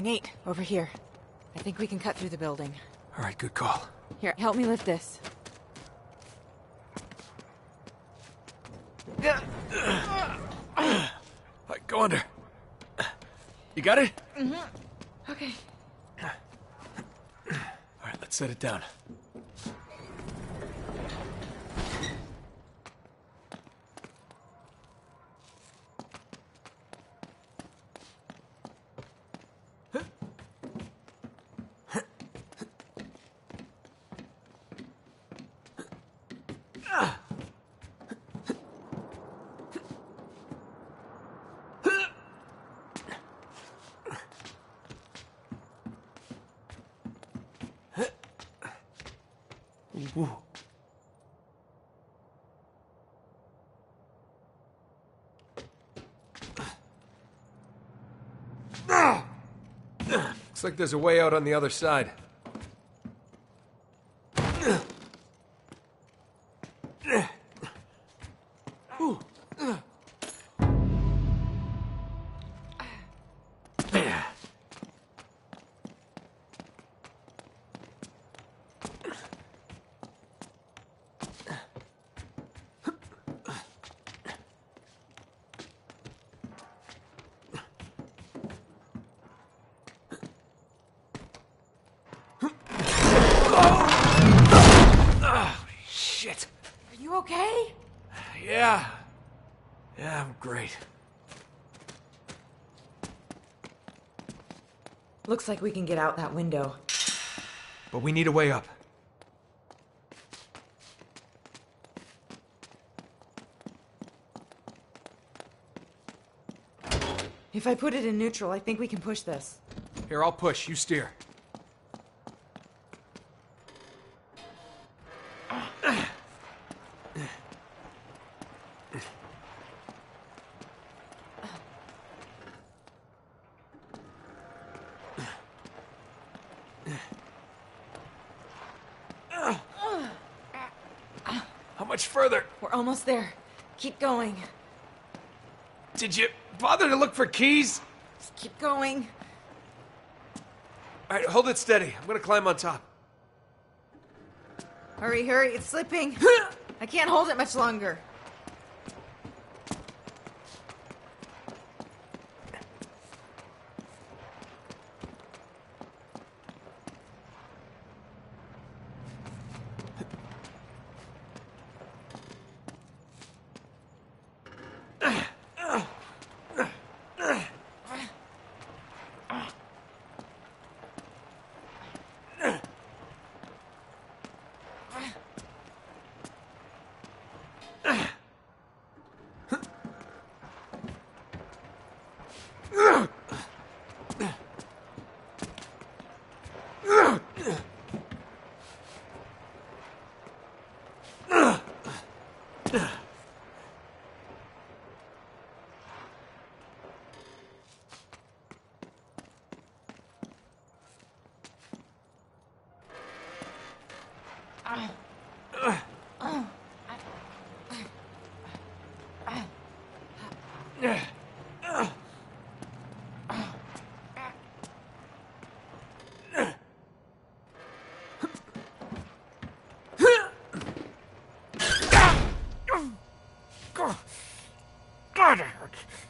Hey, Nate, over here. I think we can cut through the building. All right, good call. Here, help me lift this. Right, go under. You got it? Mm-hmm. Okay. All right, let's set it down. Looks like there's a way out on the other side. Like we can get out that window. But we need a way up. If I put it in neutral, I think we can push this. Here, I'll push. You steer. How much further? We're almost there. Keep going. Did you bother to look for keys? Just keep going. All right, hold it steady. I'm gonna climb on top. Hurry, hurry, it's slipping. I can't hold it much longer. Ugh. God,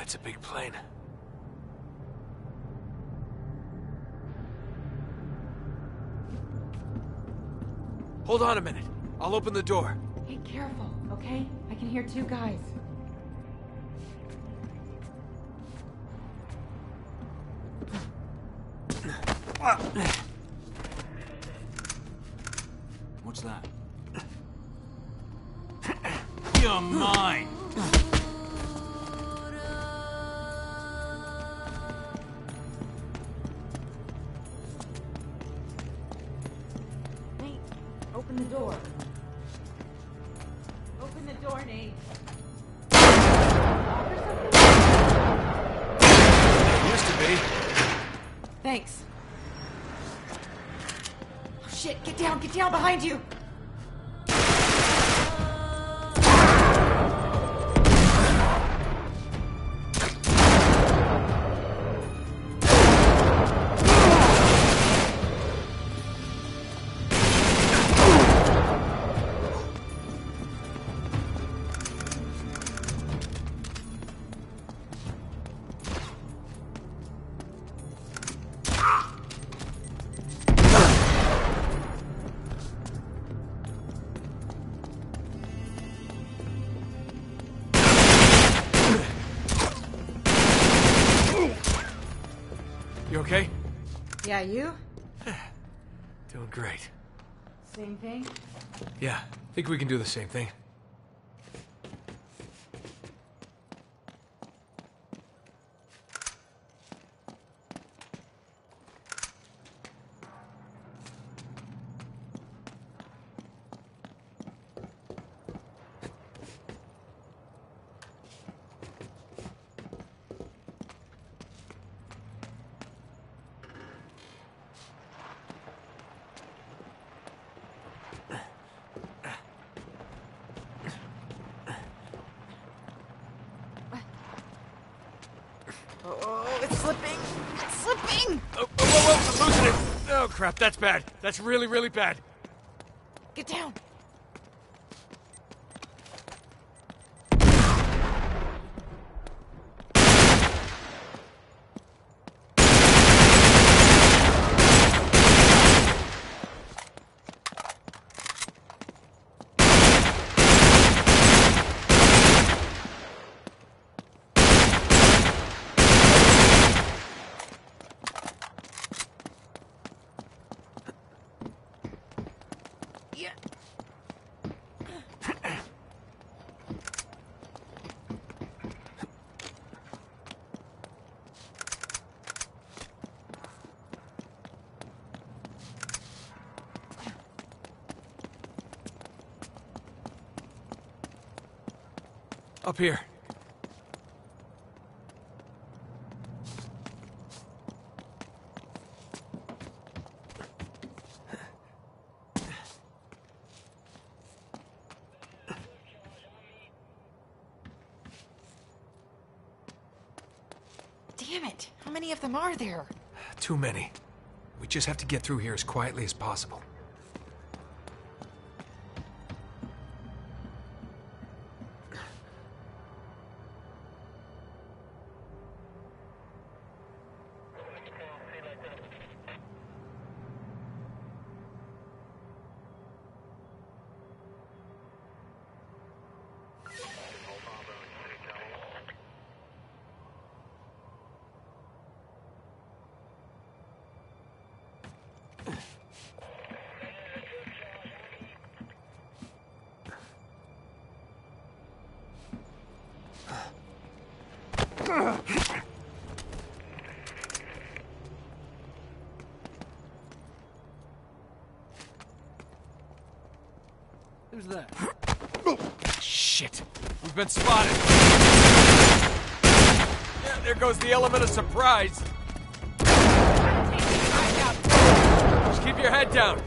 That's a big plane. Hold on a minute. I'll open the door. Hey, careful, okay? I can hear two guys. What's the door, Used to be. Thanks. Oh, shit, get down, get down behind! You Yeah, you? Doing great. Same thing? Yeah, think we can do the same thing. Oh, it's slipping! It's slipping! Oh, whoa, whoa, whoa, I'm losing it! Oh, crap, that's bad. That's really, really bad. Get down! Yeah. Up here. Damn it! How many of them are there? Too many. We just have to get through here as quietly as possible. That? Shit! We've been spotted! Yeah, there goes the element of surprise! Just keep your head down!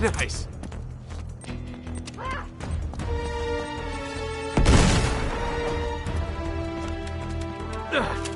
Nice. Ugh.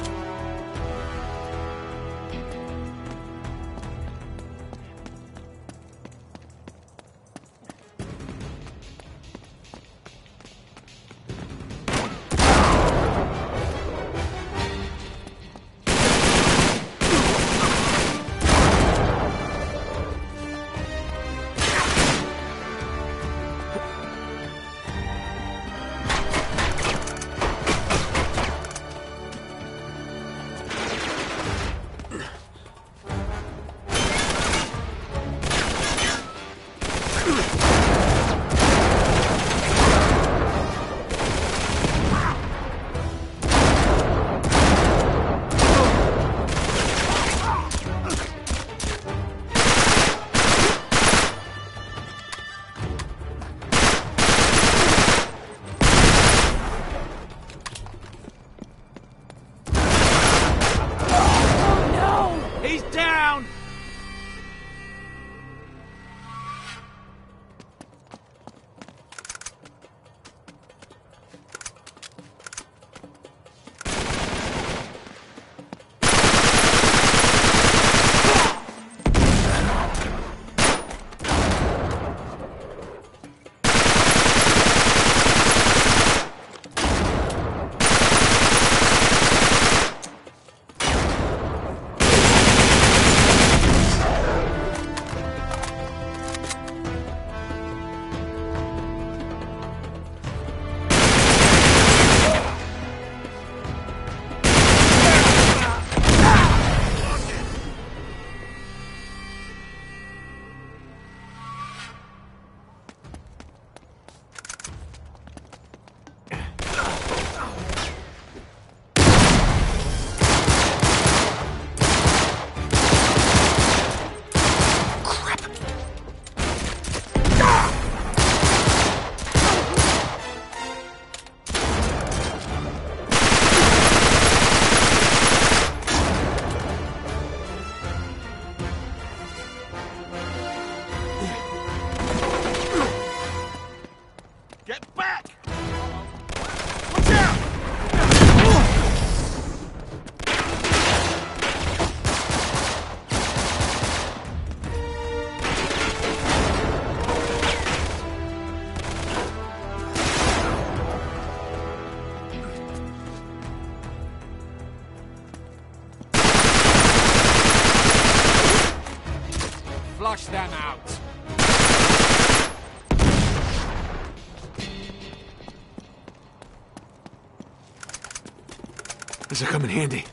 This'll come in handy.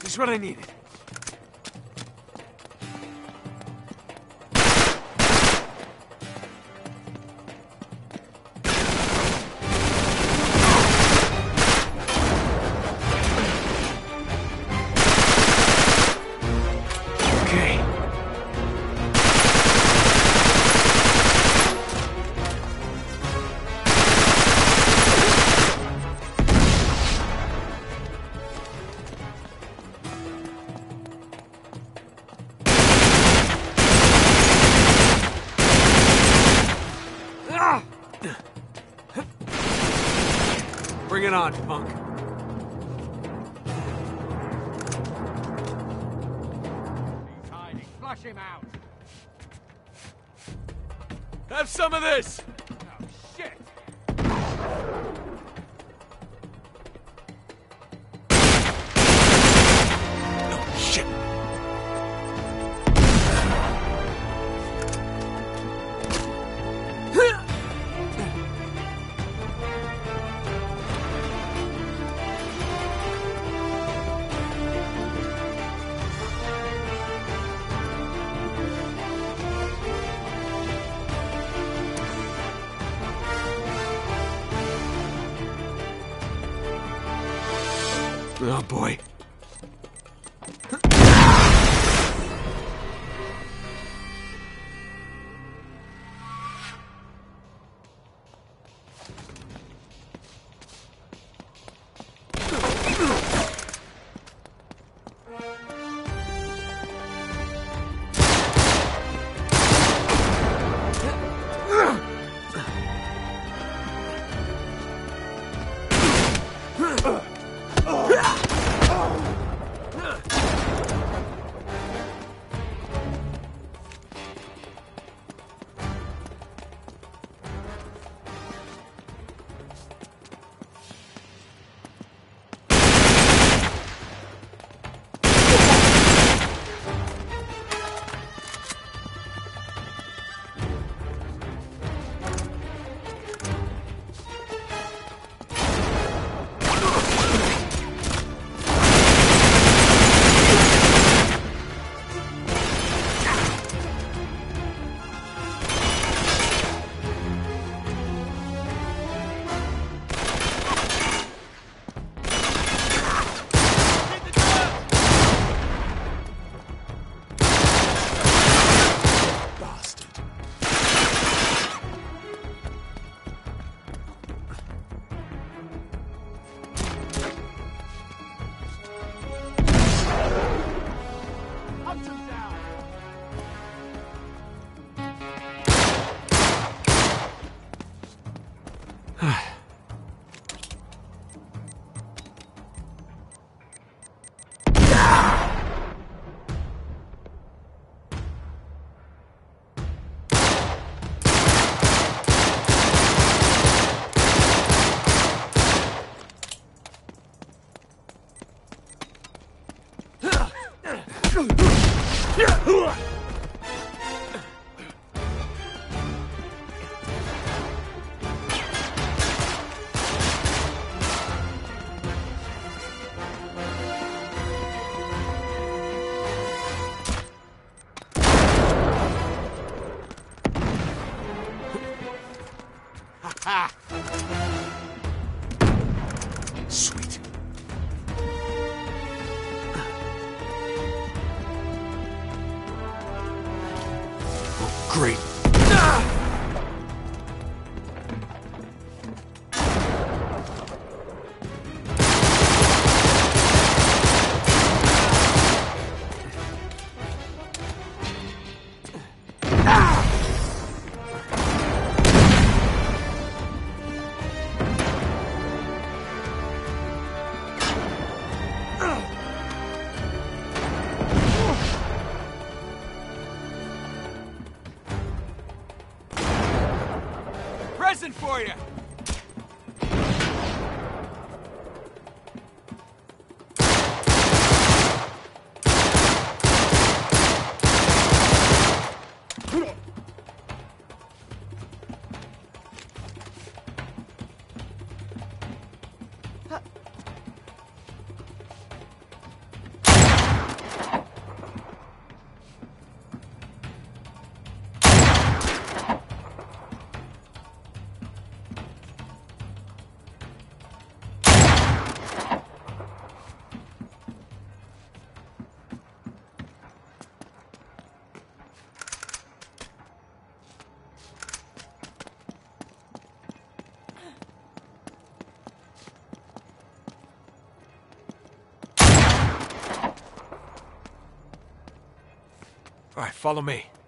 This is what I needed. Follow me.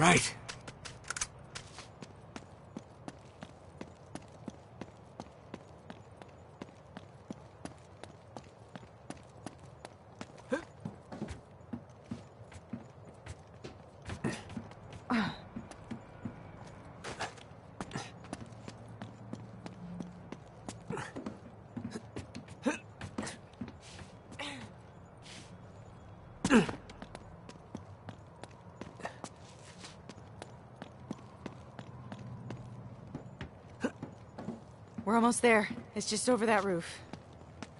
Right. We're almost there. It's just over that roof.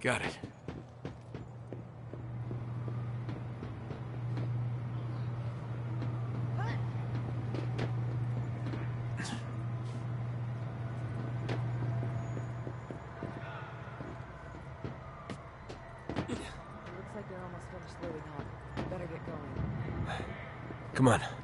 Got it. Come looks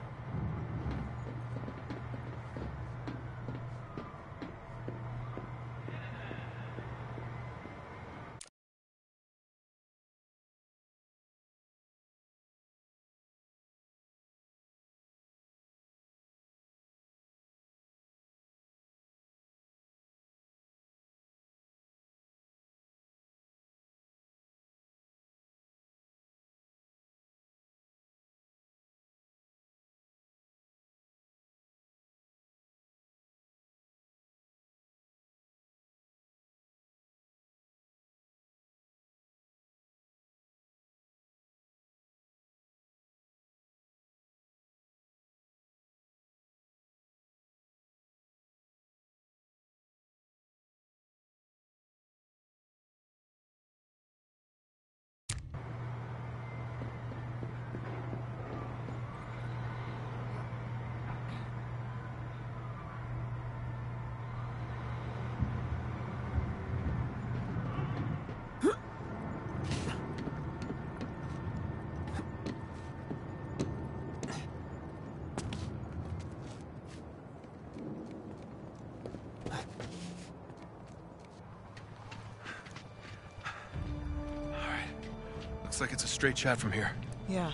Looks like it's a straight shot from here. Yeah.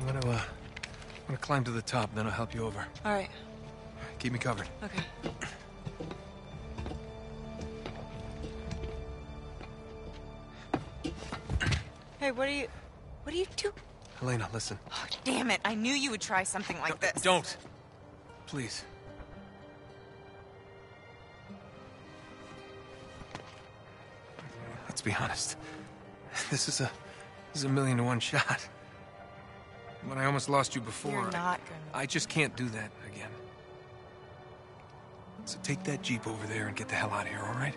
I'm gonna, uh, I'm gonna climb to the top, then I'll help you over. All right. Keep me covered. Okay. Hey, what are you... What are you doing? Helena, listen. Oh, damn it. I knew you would try something like this. Don't. Please. Be honest. This is a this is a million to one shot. When I almost lost you before, You're I- not gonna... I just can't do that again. So take that Jeep over there and get the hell out of here, all right?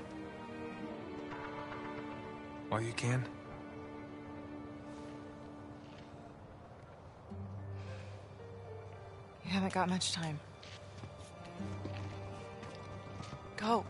While you can. You haven't got much time. Go.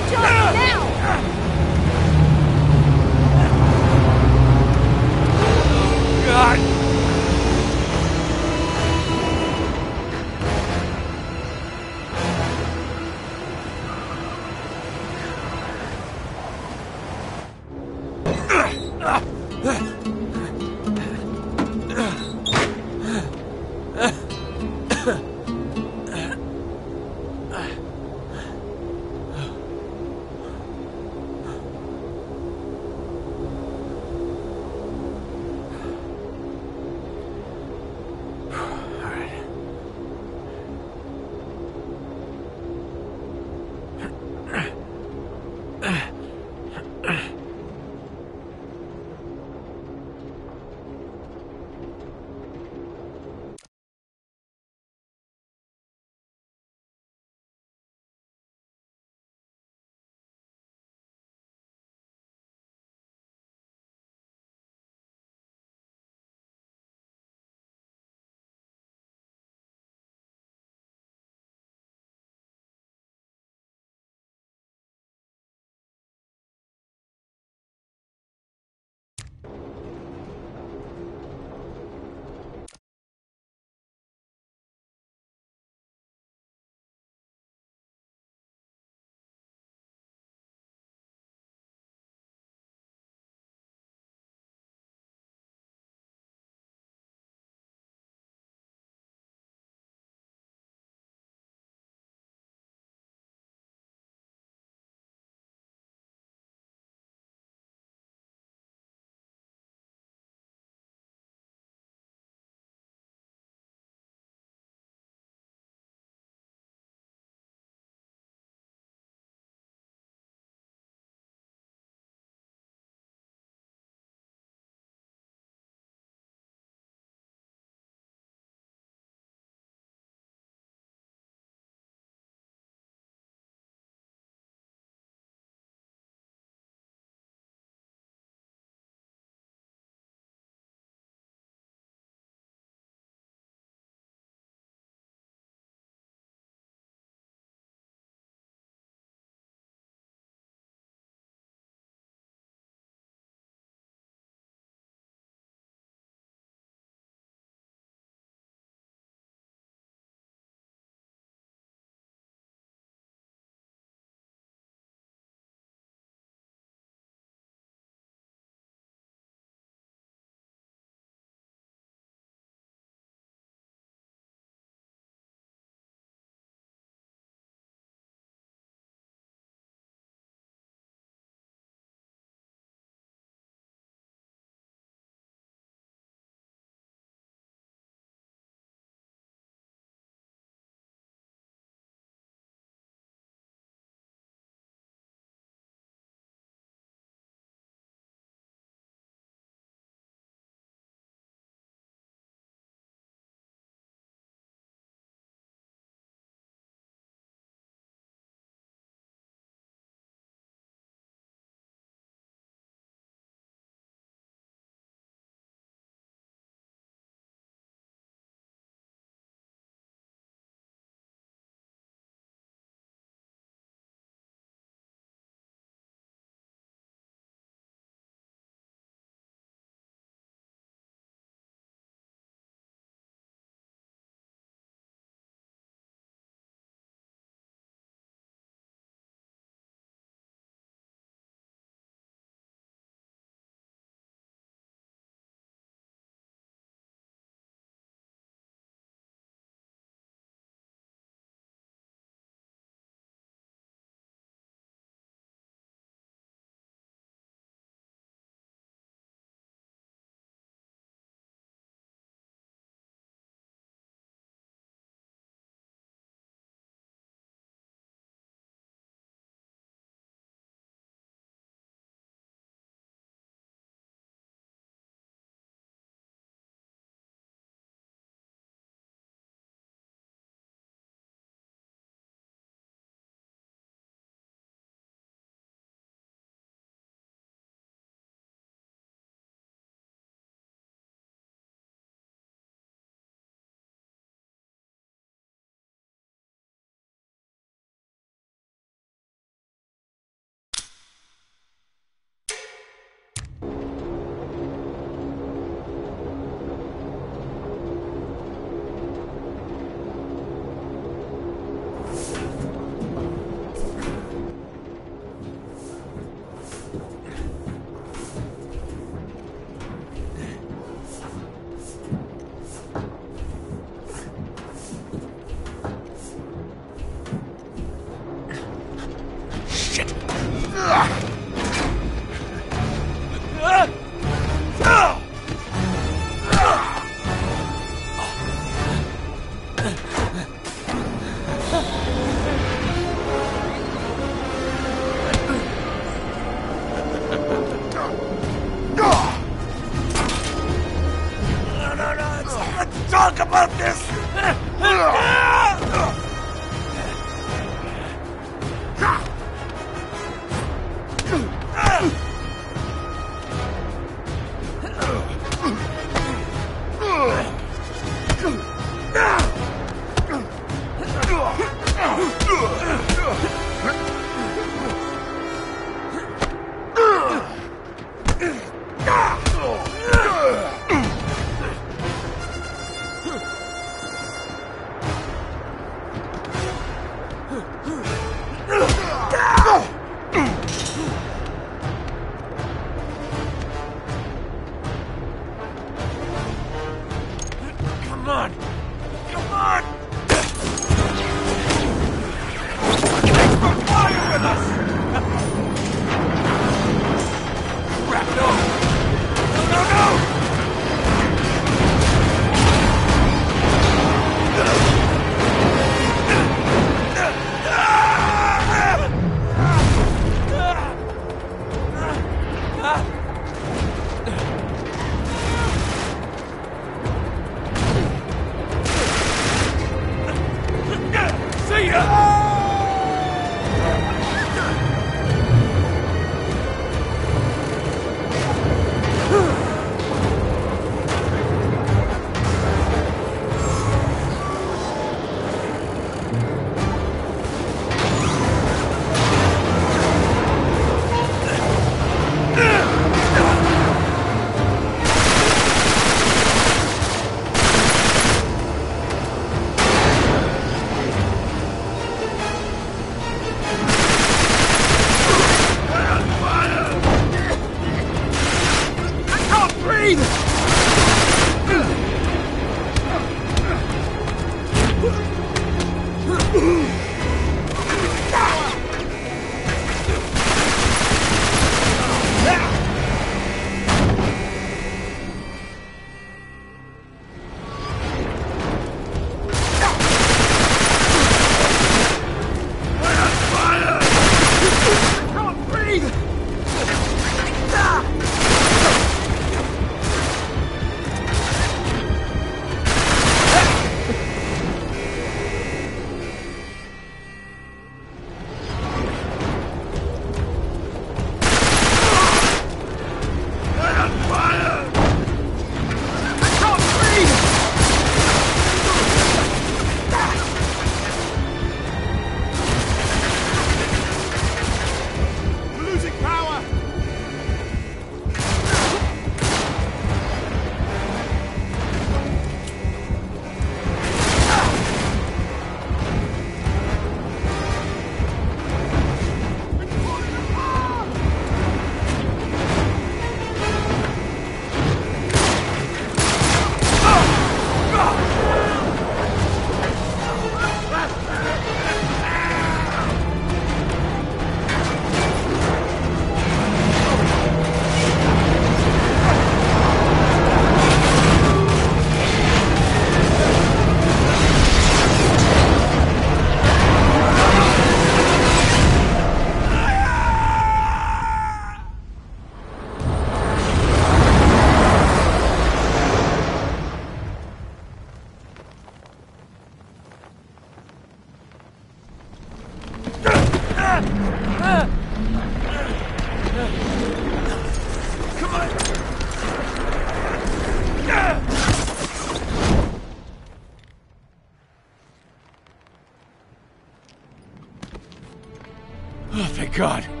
Oh, thank God.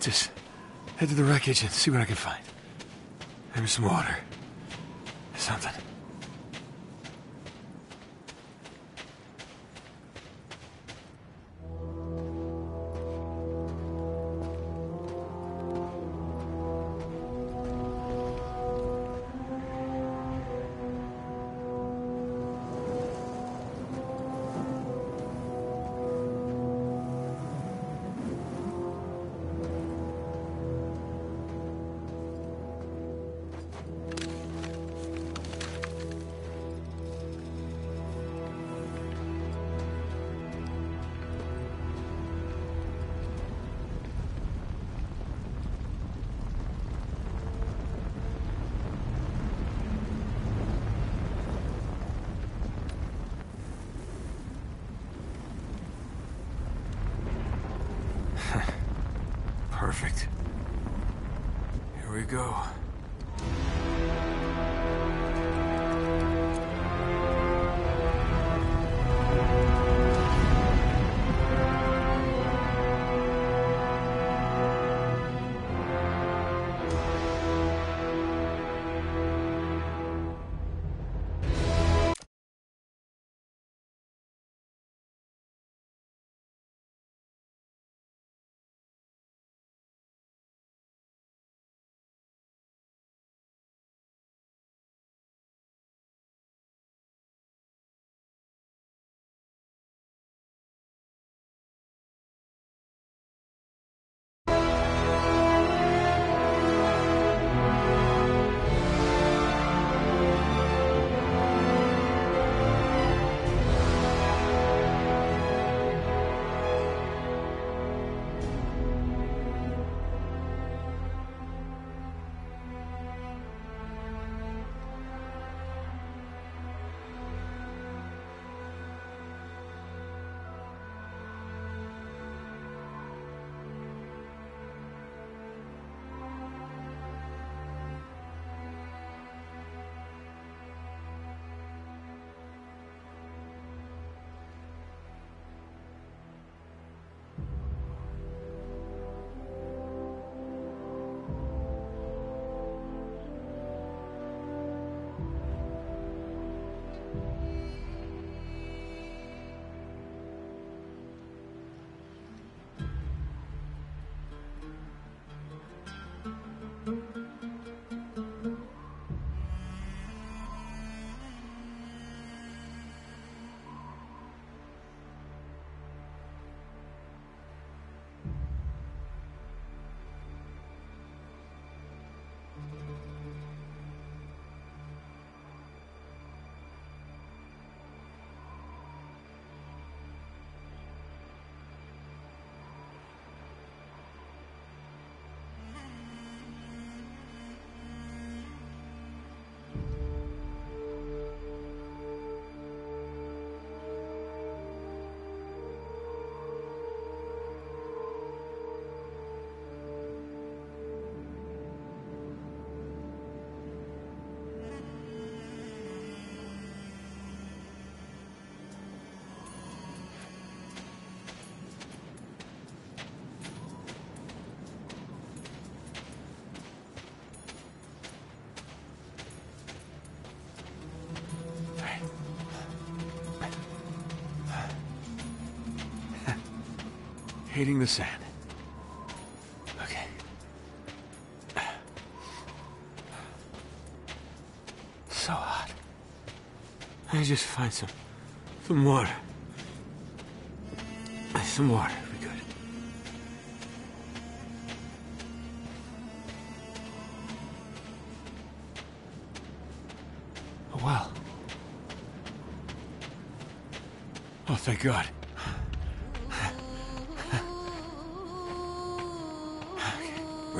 Just head to the wreckage and see what I can find. Maybe some water. Something. Hating the sand. Okay. So hot. I just find some some water. Some water would good. A well. Oh, thank God.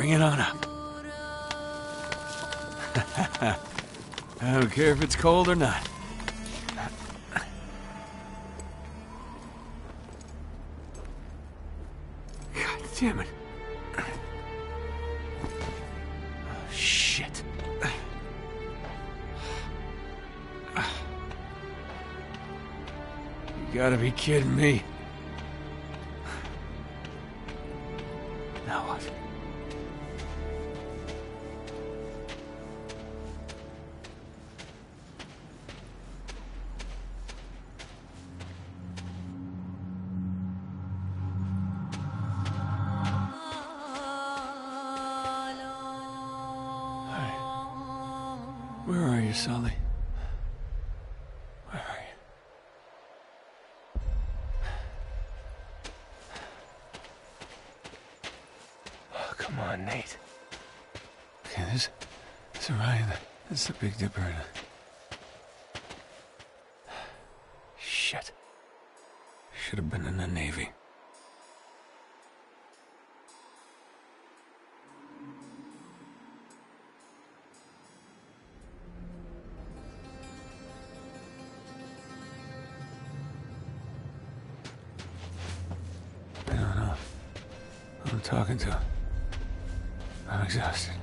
Bring it on up. I don't care if it's cold or not. God damn it. Shit. You gotta be kidding me. Talking to. Him. I'm exhausted.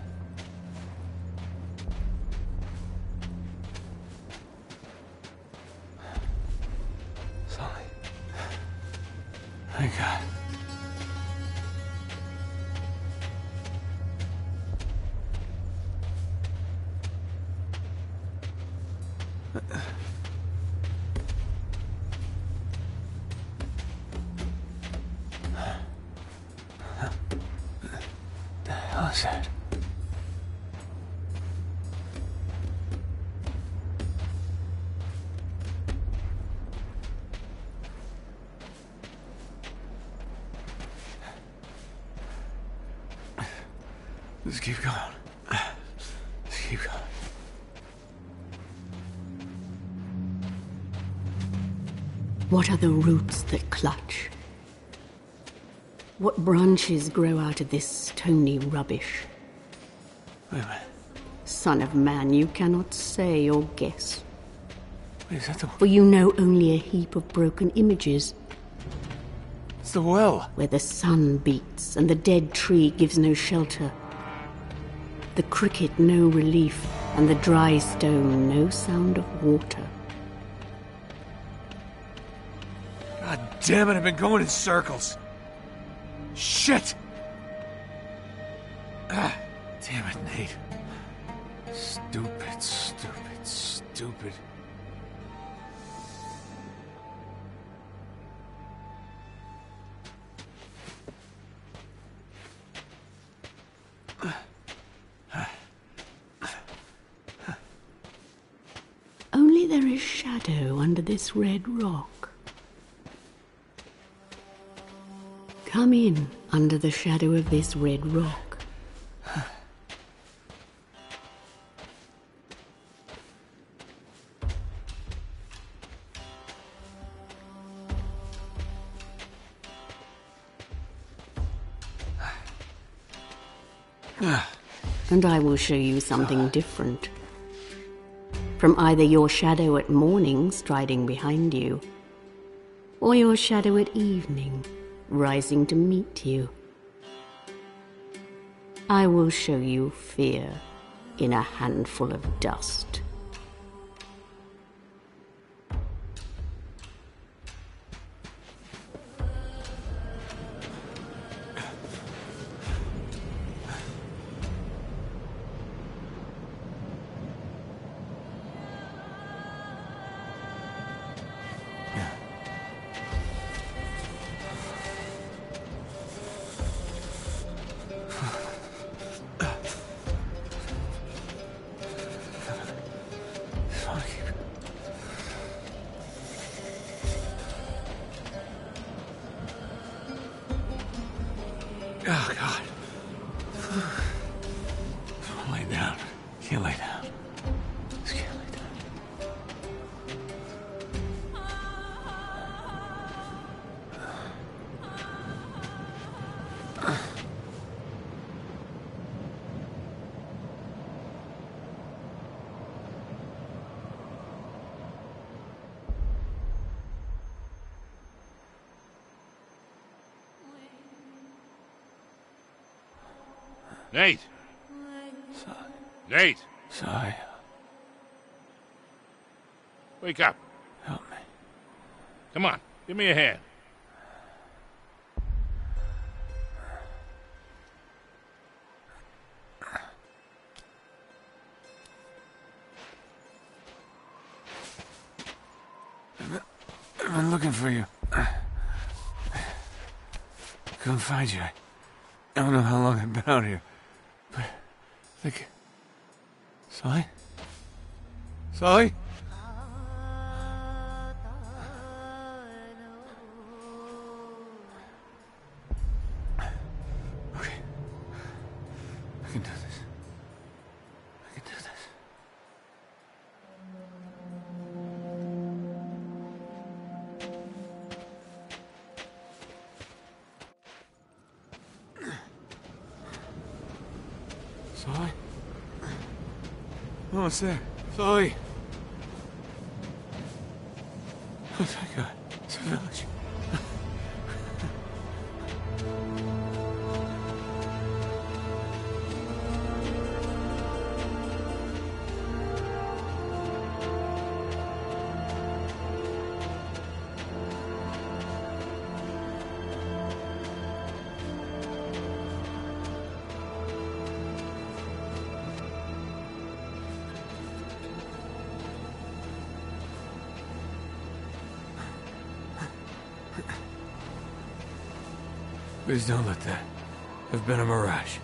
What are the roots that clutch? What branches grow out of this stony rubbish? Wait a minute. Son of man, you cannot say or guess, Wait, is that the, for you know only a heap of broken images it's the well? where the sun beats and the dead tree gives no shelter, the cricket no relief, and the dry stone no sound of water. Damn it, I've been going in circles. Shit! Ah, damn it, Nate. Stupid, stupid, stupid. Only there is shadow under this red rock. Come in under the shadow of this red rock. And I will show you something different. From either your shadow at morning striding behind you, or your shadow at evening rising to meet you. I will show you fear in a handful of dust. Oh, God. Nate! Nate! Sorry. Wake up. Help me. Come on. Give me a hand. I've been looking for you. Couldn't find you. I don't know how long I've been out here. I think. Sully? Oh, what's there? Sully! Oh, thank God. It's a village. Please don't let that have been a mirage.